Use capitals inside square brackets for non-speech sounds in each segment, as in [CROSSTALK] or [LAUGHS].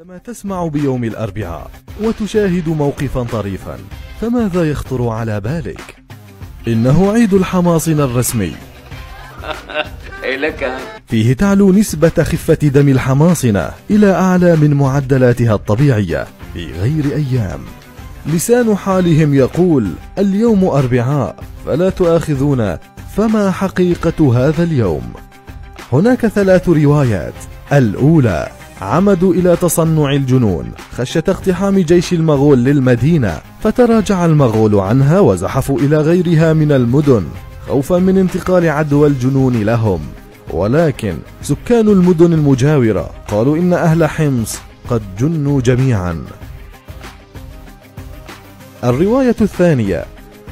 عندما تسمع بيوم الأربعاء وتشاهد موقفا طريفا فماذا يخطر على بالك؟ إنه عيد الحماصنة الرسمي [LAUGHS] فيه تعلو نسبة خفة دم الحماصنة إلى أعلى من معدلاتها الطبيعية في غير أيام لسان حالهم يقول اليوم أربعاء فلا تؤاخذونا فما حقيقة هذا اليوم؟ هناك ثلاث روايات الأولى عمدوا إلى تصنع الجنون خشية اقتحام جيش المغول للمدينة فتراجع المغول عنها وزحفوا إلى غيرها من المدن خوفا من انتقال عدوى الجنون لهم. ولكن سكان المدن المجاورة قالوا إن أهل حمص قد جنوا جميعا. الرواية الثانية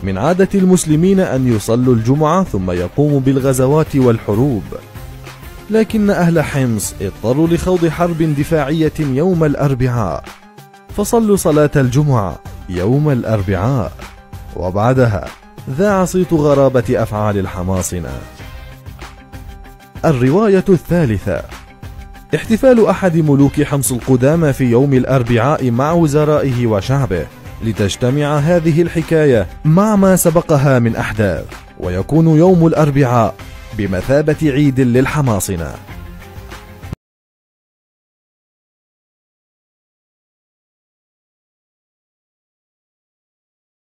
من عادة المسلمين أن يصلوا الجمعة ثم يقوموا بالغزوات والحروب. لكن أهل حمص اضطروا لخوض حرب دفاعية يوم الأربعاء. فصلوا صلاة الجمعة يوم الأربعاء. وبعدها ذاع صيت غرابة أفعال الحماصنة. الرواية الثالثة احتفال أحد ملوك حمص القدامى في يوم الأربعاء مع وزرائه وشعبه لتجتمع هذه الحكاية مع ما سبقها من أحداث. ويكون يوم الأربعاء بمثابة عيد للحماصنة.